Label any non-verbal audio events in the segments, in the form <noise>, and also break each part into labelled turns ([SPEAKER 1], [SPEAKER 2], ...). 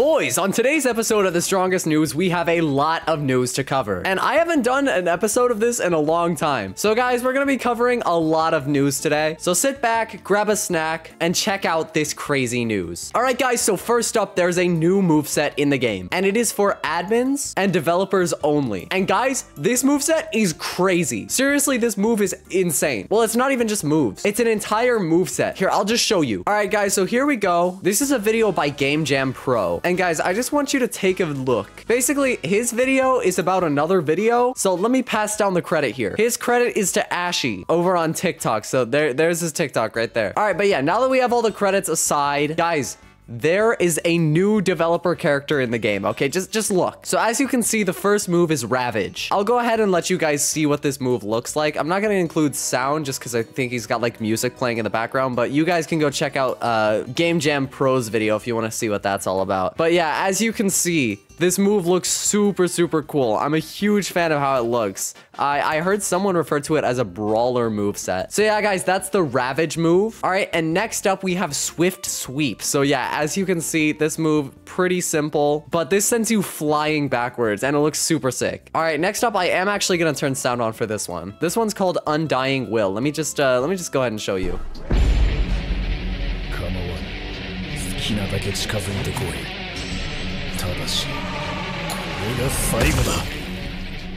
[SPEAKER 1] Boys, on today's episode of The Strongest News, we have a lot of news to cover. And I haven't done an episode of this in a long time. So guys, we're gonna be covering a lot of news today. So sit back, grab a snack, and check out this crazy news. All right, guys, so first up, there's a new moveset in the game. And it is for admins and developers only. And guys, this moveset is crazy. Seriously, this move is insane. Well, it's not even just moves. It's an entire moveset. Here, I'll just show you. All right, guys, so here we go. This is a video by Game Jam Pro. And guys, I just want you to take a look. Basically, his video is about another video. So let me pass down the credit here. His credit is to Ashy over on TikTok. So there, there's his TikTok right there. All right, but yeah, now that we have all the credits aside, guys, there is a new developer character in the game. Okay, just just look. So as you can see, the first move is Ravage. I'll go ahead and let you guys see what this move looks like. I'm not going to include sound just because I think he's got like music playing in the background, but you guys can go check out uh, Game Jam Pro's video if you want to see what that's all about. But yeah, as you can see, this move looks super, super cool. I'm a huge fan of how it looks. I, I heard someone refer to it as a brawler move set. So yeah, guys, that's the Ravage move. All right, and next up, we have Swift Sweep. So yeah, as you can see, this move, pretty simple, but this sends you flying backwards, and it looks super sick. All right, next up, I am actually gonna turn sound on for this one. This one's called Undying Will. Let me just, uh, let me just go ahead and show you.
[SPEAKER 2] 構わぬ好きなだけ近づいてこいただしこれ が最後だ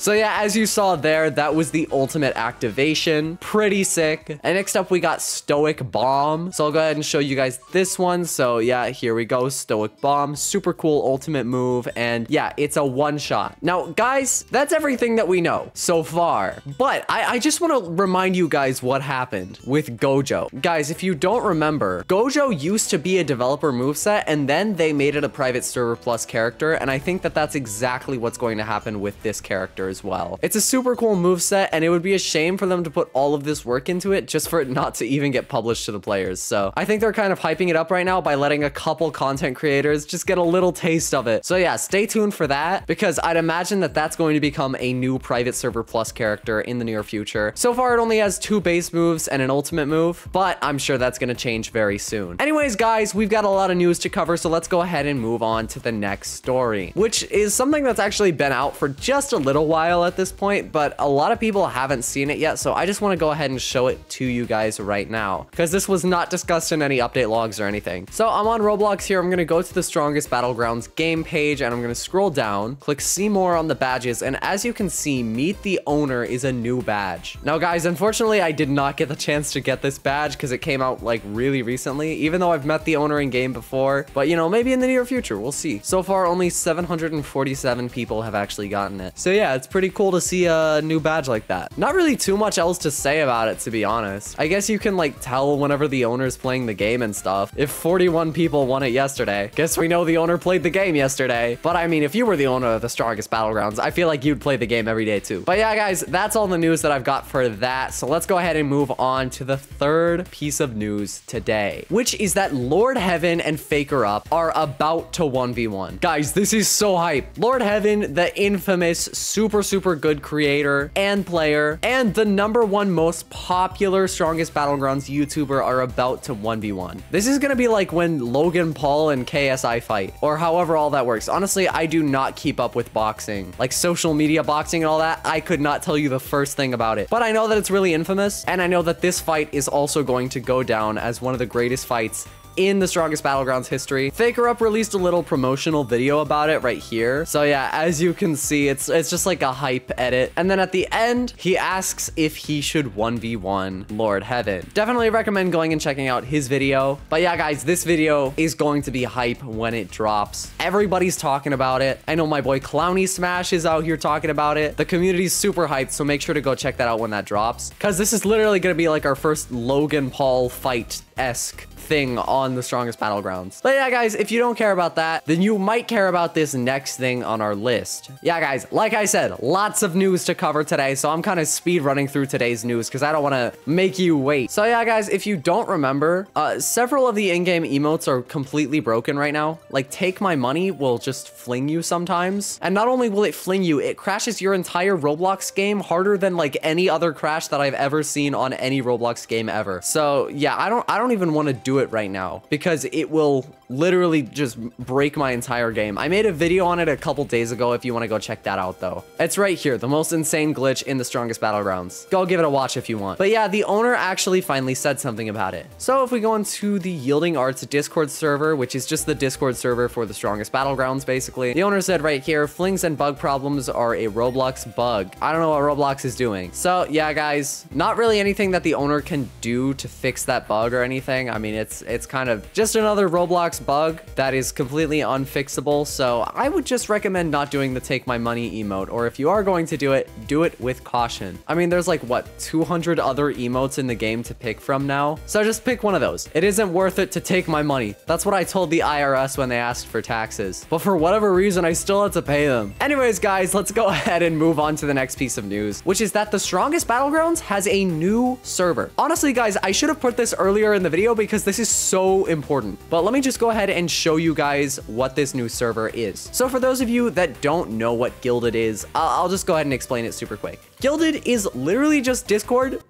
[SPEAKER 1] So yeah, as you saw there, that was the ultimate activation. Pretty sick. And next up, we got Stoic Bomb. So I'll go ahead and show you guys this one. So yeah, here we go. Stoic Bomb. Super cool ultimate move. And yeah, it's a one shot. Now, guys, that's everything that we know so far. But I, I just want to remind you guys what happened with Gojo. Guys, if you don't remember, Gojo used to be a developer moveset and then they made it a private server plus character. And I think that that's exactly what's going to happen with this character as well. It's a super cool move set, and it would be a shame for them to put all of this work into it just for it not to even get published to the players. So I think they're kind of hyping it up right now by letting a couple content creators just get a little taste of it. So yeah, stay tuned for that because I'd imagine that that's going to become a new private server plus character in the near future. So far, it only has two base moves and an ultimate move, but I'm sure that's going to change very soon. Anyways, guys, we've got a lot of news to cover, so let's go ahead and move on to the next story, which is something that's actually been out for just a little while at this point, but a lot of people haven't seen it yet, so I just want to go ahead and show it to you guys right now, because this was not discussed in any update logs or anything. So I'm on Roblox here, I'm going to go to the Strongest Battlegrounds game page, and I'm going to scroll down, click see more on the badges, and as you can see, meet the owner is a new badge. Now guys, unfortunately, I did not get the chance to get this badge because it came out like really recently, even though I've met the owner in game before, but you know, maybe in the near future, we'll see. So far, only 747 people have actually gotten it. So yeah, it's pretty cool to see a new badge like that. Not really too much else to say about it, to be honest. I guess you can like tell whenever the owner's playing the game and stuff. If 41 people won it yesterday, guess we know the owner played the game yesterday. But I mean, if you were the owner of the strongest battlegrounds, I feel like you'd play the game every day too. But yeah, guys, that's all the news that I've got for that. So let's go ahead and move on to the third piece of news today, which is that Lord Heaven and Faker Up are about to 1v1. Guys, this is so hype. Lord Heaven, the infamous super, super good creator and player, and the number one most popular Strongest Battlegrounds YouTuber are about to 1v1. This is gonna be like when Logan Paul and KSI fight, or however all that works. Honestly, I do not keep up with boxing. Like social media boxing and all that, I could not tell you the first thing about it. But I know that it's really infamous, and I know that this fight is also going to go down as one of the greatest fights in the Strongest Battlegrounds history. Faker Up released a little promotional video about it right here. So yeah, as you can see, it's it's just like a hype edit. And then at the end, he asks if he should 1v1 Lord Heaven. Definitely recommend going and checking out his video. But yeah, guys, this video is going to be hype when it drops. Everybody's talking about it. I know my boy Clowny Smash is out here talking about it. The community's super hyped, so make sure to go check that out when that drops. Because this is literally going to be like our first Logan Paul fight-esque thing on the strongest battlegrounds. But yeah, guys, if you don't care about that, then you might care about this next thing on our list. Yeah, guys, like I said, lots of news to cover today, so I'm kind of speed running through today's news because I don't want to make you wait. So yeah, guys, if you don't remember, uh, several of the in-game emotes are completely broken right now. Like, take my money will just fling you sometimes. And not only will it fling you, it crashes your entire Roblox game harder than like any other crash that I've ever seen on any Roblox game ever. So yeah, I don't, I don't even want to do it right now because it will literally just break my entire game. I made a video on it a couple days ago if you want to go check that out though. It's right here, the most insane glitch in the strongest battlegrounds. Go give it a watch if you want. But yeah, the owner actually finally said something about it. So if we go into the Yielding Arts Discord server, which is just the Discord server for the strongest battlegrounds basically, the owner said right here, flings and bug problems are a Roblox bug. I don't know what Roblox is doing. So yeah, guys, not really anything that the owner can do to fix that bug or anything. I mean, it's it's kind of just another Roblox bug that is completely unfixable. So I would just recommend not doing the take my money emote, or if you are going to do it, do it with caution. I mean, there's like what 200 other emotes in the game to pick from now. So just pick one of those. It isn't worth it to take my money. That's what I told the IRS when they asked for taxes. But for whatever reason, I still had to pay them. Anyways, guys, let's go <laughs> ahead and move on to the next piece of news, which is that the strongest battlegrounds has a new server. Honestly, guys, I should have put this earlier in the video because this is so important. But let me just go ahead and show you guys what this new server is. So for those of you that don't know what Guilded is, I'll just go ahead and explain it super quick. Guilded is literally just Discord,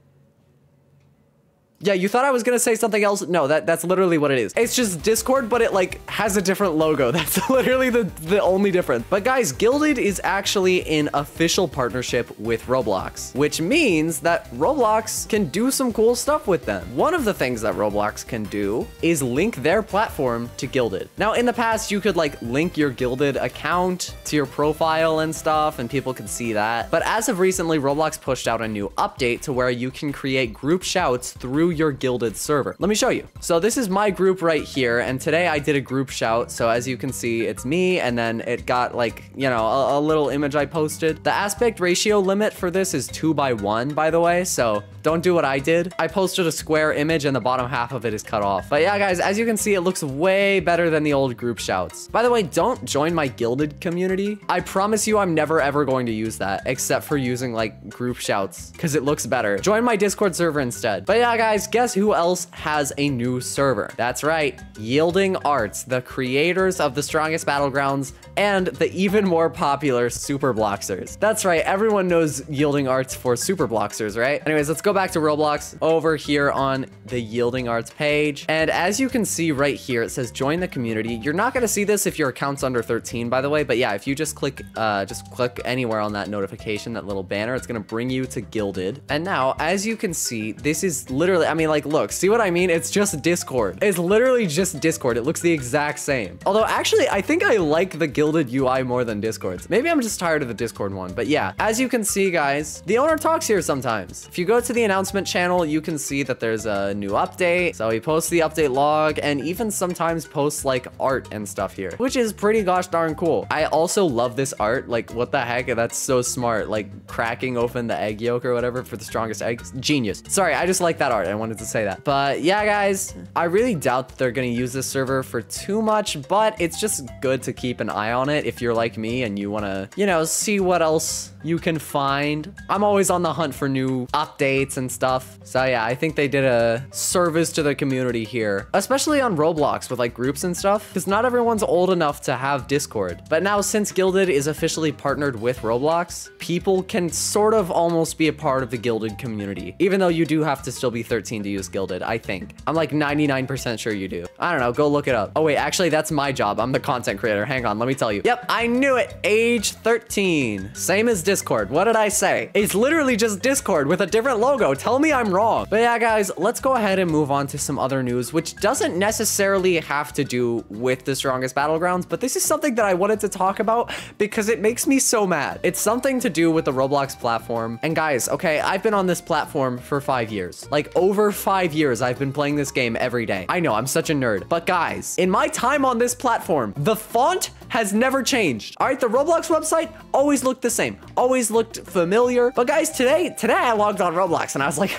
[SPEAKER 1] yeah, you thought I was gonna say something else. No, that that's literally what it is. It's just Discord, but it like has a different logo. <laughs> That's literally the, the only difference. But guys, Guilded is actually in official partnership with Roblox, which means that Roblox can do some cool stuff with them. One of the things that Roblox can do is link their platform to Guilded. Now, in the past, you could like link your Guilded account to your profile and stuff, and people could see that. But as of recently, Roblox pushed out a new update to where you can create group shouts through your Guilded server. Let me show you. So this is my group right here, and today I did a group shout. So as you can see, it's me, and then it got like, you know, a, a little image I posted. The aspect ratio limit for this is two by one, by the way. So don't do what I did. I posted a square image and the bottom half of it is cut off. But yeah, guys, as you can see, it looks way better than the old group shouts. By the way, don't join my Guilded community. I promise you I'm never ever going to use that except for using like group shouts because it looks better. Join my Discord server instead. But yeah, guys, guess who else has a new server? That's right, Yielding Arts, the creators of the strongest battlegrounds and the even more popular Super Bloxers. That's right, everyone knows Yielding Arts for Super Bloxers, right? Anyways, let's go back to Roblox over here on the Yielding Arts page. And as you can see right here, it says join the community. You're not gonna see this if your account's under 13, by the way, but yeah, if you just click, uh, just click anywhere on that notification, that little banner, it's gonna bring you to Guilded. And now, as you can see, this is literally, I mean, like, look, see what I mean? It's just Discord. It's literally just Discord. It looks the exact same. Although, actually, I think I like the Guilded UI more than Discord's. Maybe I'm just tired of the Discord one, but yeah. As you can see, guys, the owner talks here sometimes. If you go to the announcement channel, you can see that there's a new update. So he posts the update log and even sometimes posts like art and stuff here, which is pretty gosh darn cool. I also love this art. Like, what the heck? That's so smart. Like, cracking open the egg yolk or whatever for the strongest eggs. Genius. Sorry, I just like that art. I wanted to say that. But yeah, guys, I really doubt they're going to use this server for too much, but it's just good to keep an eye on it if you're like me and you want to, you know, see what else you can find. I'm always on the hunt for new updates and stuff. So yeah, I think they did a service to the community here, especially on Roblox with like groups and stuff, because not everyone's old enough to have Discord. But now since Guilded is officially partnered with Roblox, people can sort of almost be a part of the Guilded community, even though you do have to still be 13 to use Guilded, I think. I'm like 99% sure you do. I don't know, go look it up. Oh wait, actually that's my job. I'm the content creator. Hang on, let me tell you. Yep, I knew it. Age 13. Same as Discord. What did I say? It's literally just Discord with a different logo. Tell me I'm wrong. But yeah, guys, let's go ahead and move on to some other news, which doesn't necessarily have to do with the strongest battlegrounds, but this is something that I wanted to talk about because it makes me so mad. It's something to do with the Roblox platform. And guys, okay, I've been on this platform for five years. Like over five years, I've been playing this game every day. I know, I'm such a nerd. But guys, in my time on this platform, the font has never changed. All right, the Roblox website always looked the same, always looked familiar. But guys, today, today I logged on Roblox and I was like,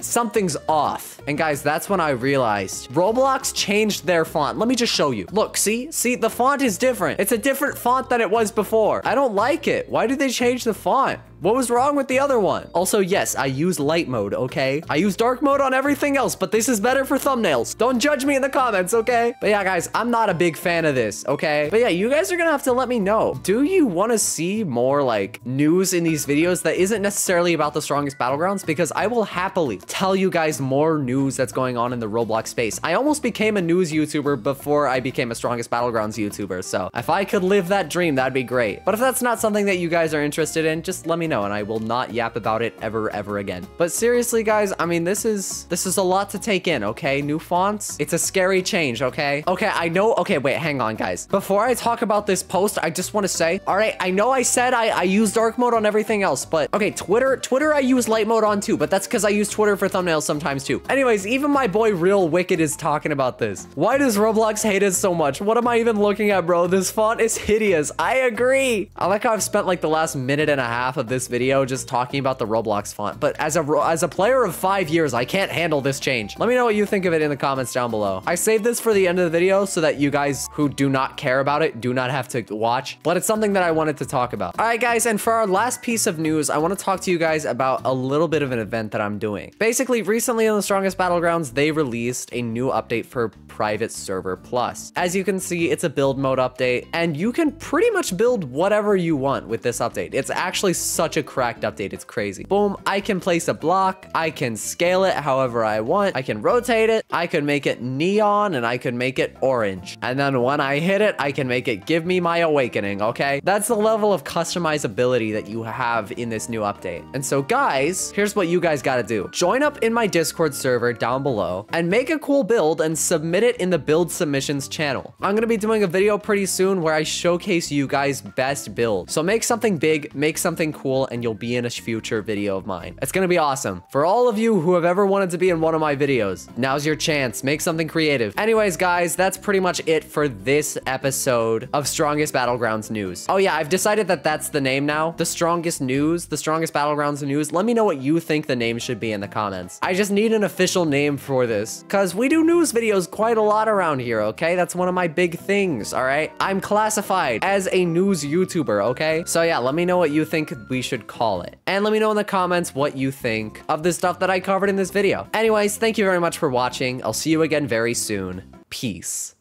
[SPEAKER 1] <laughs> something's off. And guys, that's when I realized Roblox changed their font. Let me just show you. Look, see, see, the font is different. It's a different font than it was before. I don't like it. Why did they change the font? What was wrong with the other one? Also, yes, I use light mode, okay? I use dark mode on everything else, but this is better for thumbnails. Don't judge me in the comments, okay? But yeah, guys, I'm not a big fan of this, okay? But yeah, you guys are gonna have to let me know. Do you want to see more like news in these videos that isn't necessarily about the strongest battlegrounds? Because I will happily tell you guys more news that's going on in the Roblox space. I almost became a news YouTuber before I became a strongest battlegrounds YouTuber. So if I could live that dream, that'd be great. But if that's not something that you guys are interested in, just let me and I will not yap about it ever, ever again. But seriously, guys, I mean, this is, this is a lot to take in, okay? New fonts, it's a scary change, okay? Okay, I know, okay, wait, hang on, guys. Before I talk about this post, I just want to say, all right, I know I said I, I use dark mode on everything else, but okay, Twitter, Twitter I use light mode on too, but that's because I use Twitter for thumbnails sometimes too. Anyways, even my boy Real Wicked is talking about this. Why does Roblox hate it so much? What am I even looking at, bro? This font is hideous. I agree. I like how I've spent like the last minute and a half of this video just talking about the Roblox font, but as a, as a player of five years, I can't handle this change. Let me know what you think of it in the comments down below. I saved this for the end of the video so that you guys who do not care about it do not have to watch, but it's something that I wanted to talk about. All right, guys, and for our last piece of news, I want to talk to you guys about a little bit of an event that I'm doing. Basically, recently in the Strongest Battlegrounds, they released a new update for Private Server Plus. As you can see, it's a build mode update, and you can pretty much build whatever you want with this update. It's actually such a cracked update, it's crazy. Boom, I can place a block, I can scale it however I want, I can rotate it, I can make it neon, and I can make it orange. And then when I hit it, I can make it give me my awakening, okay? That's the level of customizability that you have in this new update. And so guys, here's what you guys gotta do. Join up in my Discord server down below and make a cool build and submit it in the build submissions channel. I'm gonna be doing a video pretty soon where I showcase you guys best build. So make something big, make something cool, and you'll be in a future video of mine. It's gonna be awesome. For all of you who have ever wanted to be in one of my videos, now's your chance. Make something creative. Anyways, guys, that's pretty much it for this episode of Strongest Battlegrounds News. Oh yeah, I've decided that that's the name now. The Strongest News, the Strongest Battlegrounds News. Let me know what you think the name should be in the comments. I just need an official name for this because we do news videos quite a lot around here, okay? That's one of my big things, all right? I'm classified as a news YouTuber, okay? So yeah, let me know what you think we should call it. And let me know in the comments what you think of the stuff that I covered in this video. Anyways, thank you very much for watching. I'll see you again very soon. Peace.